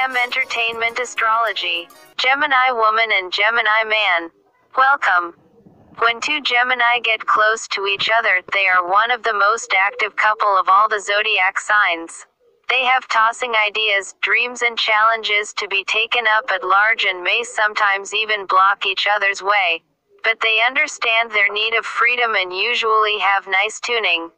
GM Entertainment Astrology. Gemini Woman and Gemini Man. Welcome. When two Gemini get close to each other, they are one of the most active couple of all the zodiac signs. They have tossing ideas, dreams, and challenges to be taken up at large and may sometimes even block each other's way. But they understand their need of freedom and usually have nice tuning.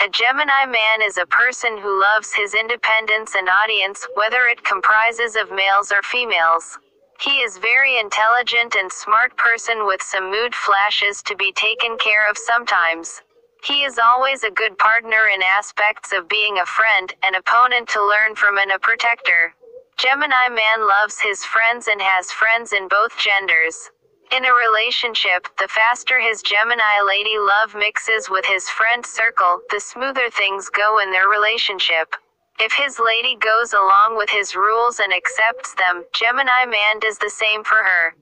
A Gemini man is a person who loves his independence and audience, whether it comprises of males or females. He is very intelligent and smart person with some mood flashes to be taken care of sometimes. He is always a good partner in aspects of being a friend, an opponent to learn from and a protector. Gemini man loves his friends and has friends in both genders. In a relationship, the faster his Gemini lady love mixes with his friend circle, the smoother things go in their relationship. If his lady goes along with his rules and accepts them, Gemini man does the same for her.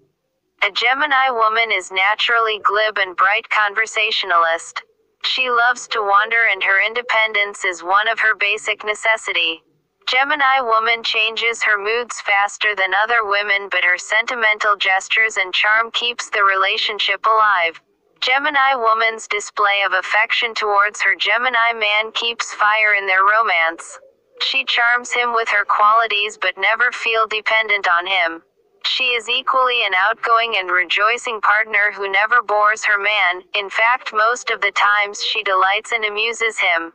A Gemini woman is naturally glib and bright conversationalist. She loves to wander and her independence is one of her basic necessity. Gemini woman changes her moods faster than other women but her sentimental gestures and charm keeps the relationship alive. Gemini woman's display of affection towards her Gemini man keeps fire in their romance. She charms him with her qualities but never feel dependent on him. She is equally an outgoing and rejoicing partner who never bores her man, in fact, most of the times she delights and amuses him.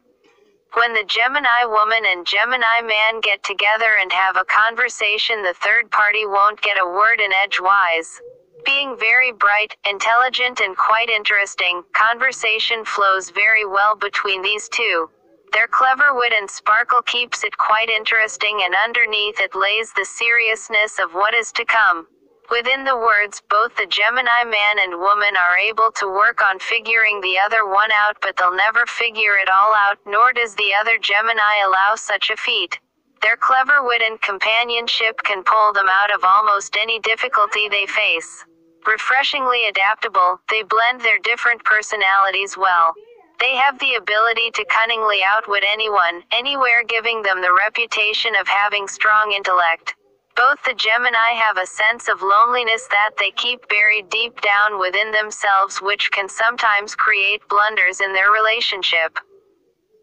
When the Gemini woman and Gemini man get together and have a conversation, the third party won't get a word in edgewise. Being very bright, intelligent, and quite interesting, conversation flows very well between these two. Their clever wit and sparkle keeps it quite interesting, and underneath it lays the seriousness of what is to come. Within the words, both the Gemini man and woman are able to work on figuring the other one out, but they'll never figure it all out, nor does the other Gemini allow such a feat. Their clever wit and companionship can pull them out of almost any difficulty they face. Refreshingly adaptable, they blend their different personalities well. They have the ability to cunningly outwit anyone, anywhere, giving them the reputation of having strong intellect. Both the Gemini have a sense of loneliness that they keep buried deep down within themselves, which can sometimes create blunders in their relationship.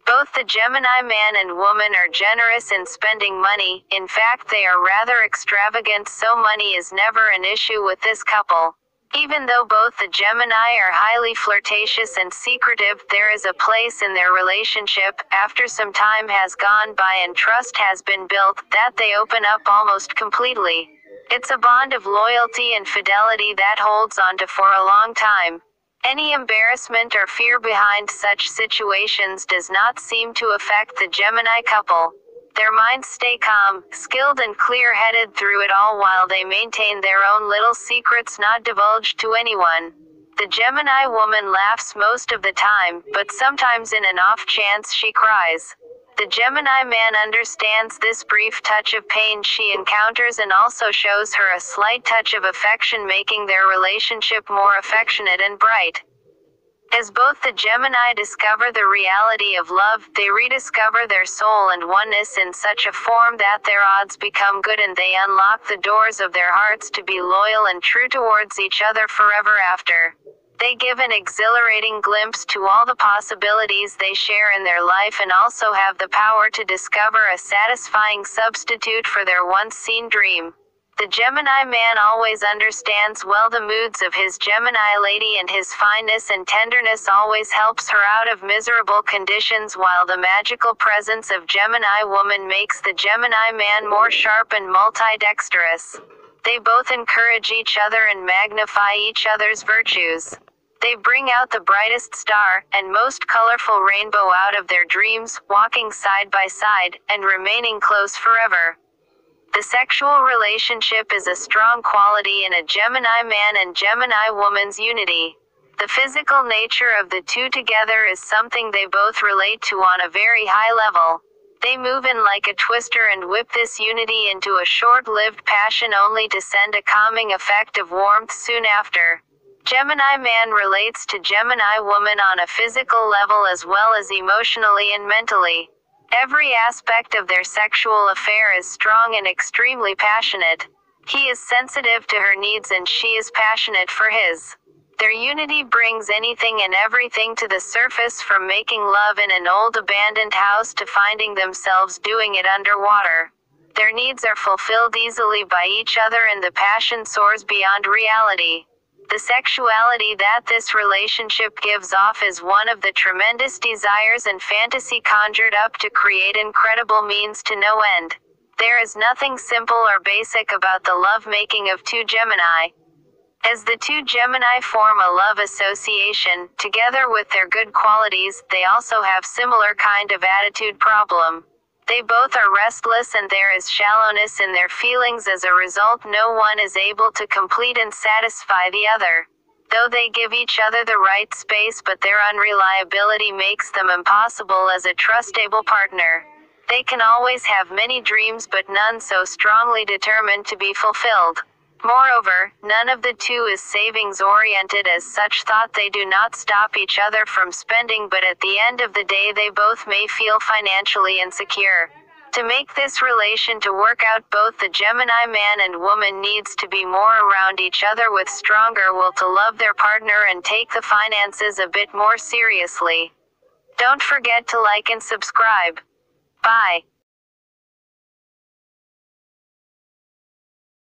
Both the Gemini man and woman are generous in spending money, in fact, they are rather extravagant, so money is never an issue with this couple. Even though both the Gemini are highly flirtatious and secretive, there is a place in their relationship, after some time has gone by and trust has been built, that they open up almost completely. It's a bond of loyalty and fidelity that holds on to for a long time. Any embarrassment or fear behind such situations does not seem to affect the Gemini couple. Their minds stay calm, skilled, and clear headed through it all while they maintain their own little secrets not divulged to anyone. The Gemini woman laughs most of the time, but sometimes in an off chance she cries. The Gemini man understands this brief touch of pain she encounters and also shows her a slight touch of affection, making their relationship more affectionate and bright. As both the Gemini discover the reality of love, they rediscover their soul and oneness in such a form that their odds become good and they unlock the doors of their hearts to be loyal and true towards each other forever after. They give an exhilarating glimpse to all the possibilities they share in their life and also have the power to discover a satisfying substitute for their once seen dream. The Gemini man always understands well the moods of his Gemini lady, and his fineness and tenderness always helps her out of miserable conditions, while the magical presence of Gemini woman makes the Gemini man more sharp and multidexterous. They both encourage each other and magnify each other's virtues. They bring out the brightest star and most colorful rainbow out of their dreams, walking side by side and remaining close forever. The sexual relationship is a strong quality in a Gemini man and Gemini woman's unity. The physical nature of the two together is something they both relate to on a very high level. They move in like a twister and whip this unity into a short lived passion only to send a calming effect of warmth soon after. Gemini man relates to Gemini woman on a physical level as well as emotionally and mentally. Every aspect of their sexual affair is strong and extremely passionate. He is sensitive to her needs and she is passionate for his. Their unity brings anything and everything to the surface from making love in an old abandoned house to finding themselves doing it underwater. Their needs are fulfilled easily by each other and the passion soars beyond reality. The sexuality that this relationship gives off is one of the tremendous desires and fantasy conjured up to create incredible means to no end. There is nothing simple or basic about the lovemaking of two Gemini. As the two Gemini form a love association, together with their good qualities, they also have similar kind of attitude problem. They both are restless and there is shallowness in their feelings as a result no one is able to complete and satisfy the other. Though they give each other the right space but their unreliability makes them impossible as a trustable partner. They can always have many dreams but none so strongly determined to be fulfilled. Moreover, none of the two is savings oriented as such thought they do not stop each other from spending but at the end of the day they both may feel financially insecure. To make this relation to work out both the Gemini man and woman needs to be more around each other with stronger will to love their partner and take the finances a bit more seriously. Don't forget to like and subscribe. Bye.